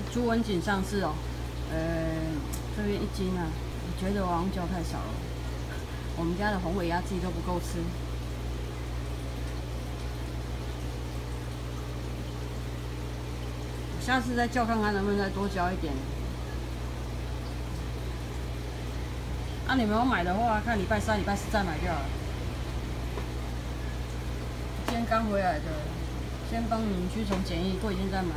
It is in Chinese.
猪朱文锦上市哦，呃，这边一斤啊，我觉得我黄椒太少了，我们家的红尾鸭自己都不够吃。下次再叫看看能不能再多交一点。那、啊、你们要买的话，看礼拜三、礼拜四再买就好了。今天刚回来的，先帮你们驱虫检疫，过几天再买。